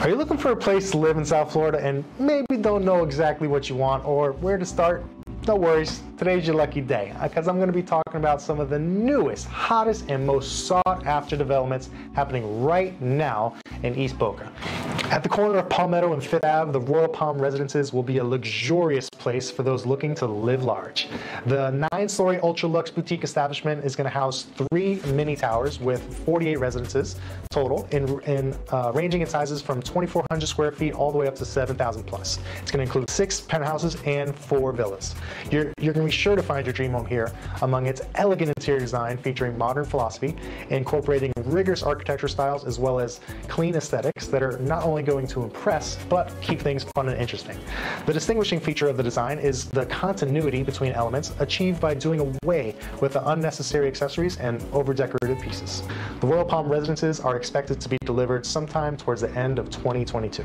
Are you looking for a place to live in South Florida and maybe don't know exactly what you want or where to start? No worries, today's your lucky day because I'm going to be talking about some of the newest, hottest, and most sought after developments happening right now in East Boca. At the corner of Palmetto and Fifth Ave, the Royal Palm Residences will be a luxurious place for those looking to live large. The nine story ultra luxe boutique establishment is going to house three mini towers with 48 residences total, in, in uh, ranging in sizes from 2,400 square feet all the way up to 7,000 plus. It's going to include six penthouses and four villas. You're, you're going to be sure to find your dream home here among its elegant interior design featuring modern philosophy, incorporating rigorous architecture styles as well as clean aesthetics that are not only going to impress, but keep things fun and interesting. The distinguishing feature of the design is the continuity between elements achieved by doing away with the unnecessary accessories and over-decorated pieces. The Royal Palm residences are expected to be delivered sometime towards the end of 2022.